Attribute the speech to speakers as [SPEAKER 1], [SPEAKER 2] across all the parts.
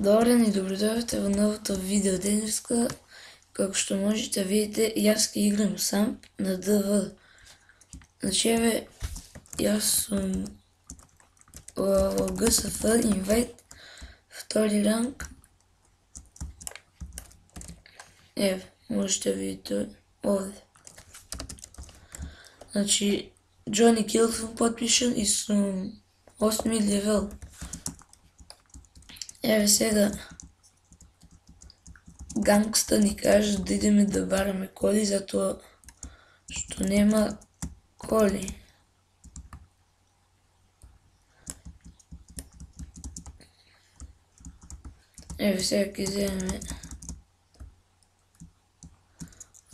[SPEAKER 1] Добър ден и добродойте в новата видео днеска. Како што можете видите, јас ке играм сам на ДВ. Значи, еве, јас сум во ГСФ, инвайт, втори ранг. Еве, можете видите овде. Значи, Джони Кил сум подпишан и сум 8 левел. Еве сега гангста ни кажа да идеме да бараме коли, затоа што нема коли. Еве сега ќе земеме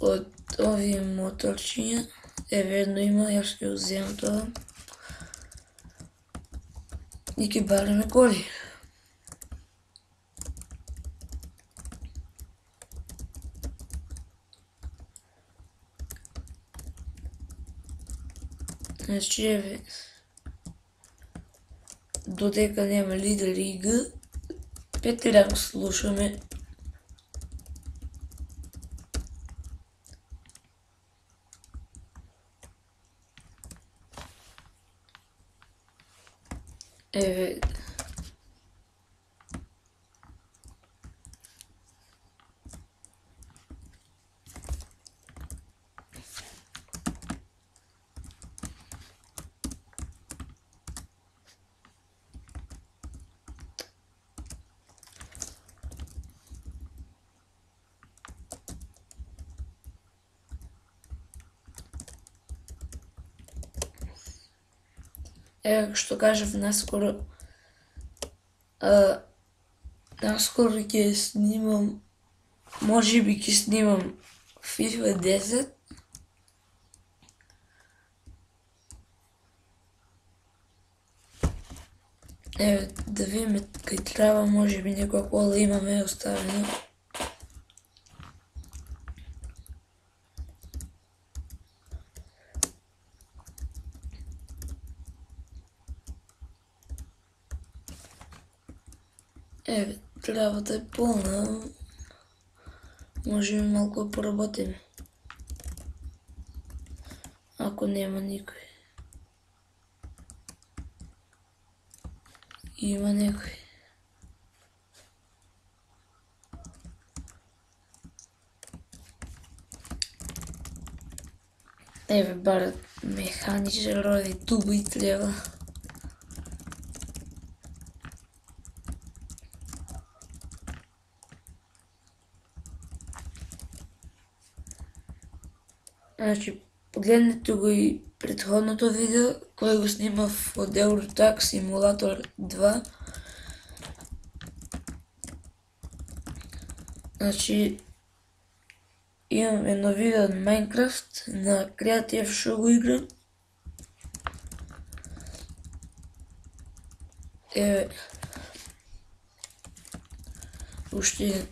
[SPEAKER 1] од овие моторчиња. Еве едно има, јас ќе го земам. И ќе бараме коли. Значи, еве, додека нема лидер ИГ, пети ранг слушаме Еве што кажав наскоро, а, наскоро ќе снимам, може би ќе снимам FIFA 10. Еве, да видиме кај треба, може би некоја кола имаме оставено. Еве, трябва да е пълна. Може би малко да поработим. Ако няма никой. Има някой. Еве, барат механичар роди туба и трябва. Значи, погледнете го и предходното видео, кој го снимав од Eurotrack Simulator 2. Значи, имам едно видео од Minecraft, на Creative што го играм. Еве, уште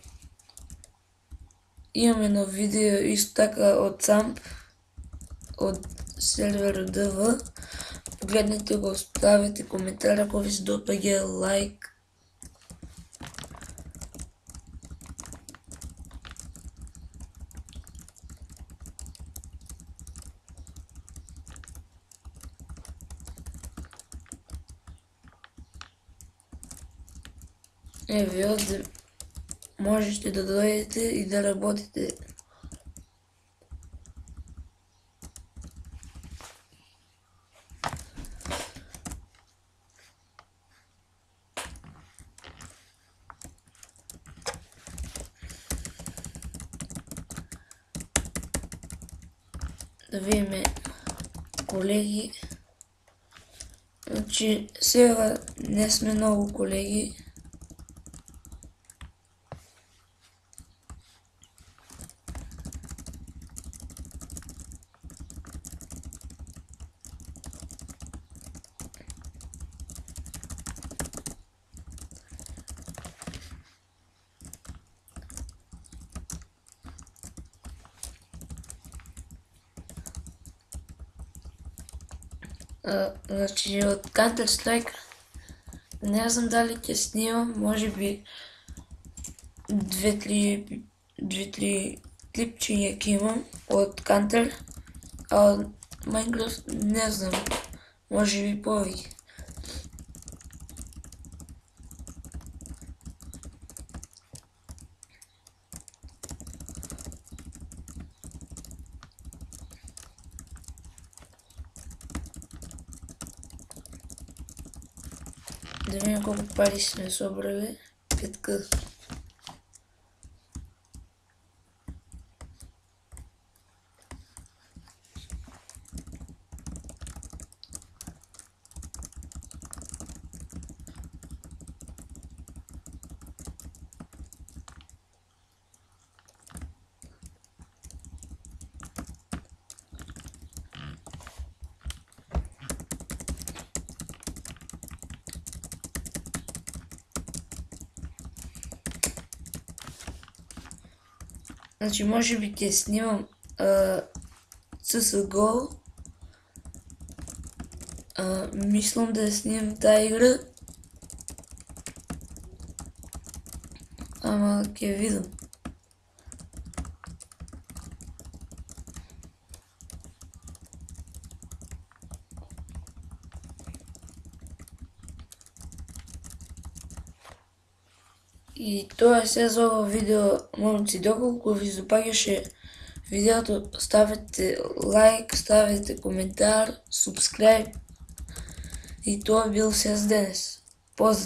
[SPEAKER 1] имам едно видео исто така од Самп, од серверот ДВ. Погледнете го, ставете коментар ако ви се допаѓа, лайк. Еве овде можете да дојдете и да работите. Да видиме колеги. Значи сега не сме многу колеги. Значи од Counter Strike не знам дали ќе снимам, може би две-три две-три клипчиња ќе имам од Кантер, а од Майнкрафт не знам, може би повеќе. Да видим колку пари сме собрали. Петка. Значи, може би ќе снимам а, CSGO. А, мислам да снимам таа игра. Ама ќе видам. И тоа е се за ово видео, момци. Доколку ви запаѓаше видеото, ставете лайк, ставете коментар, субскрайб. И тоа бил се за денес. Поздрав!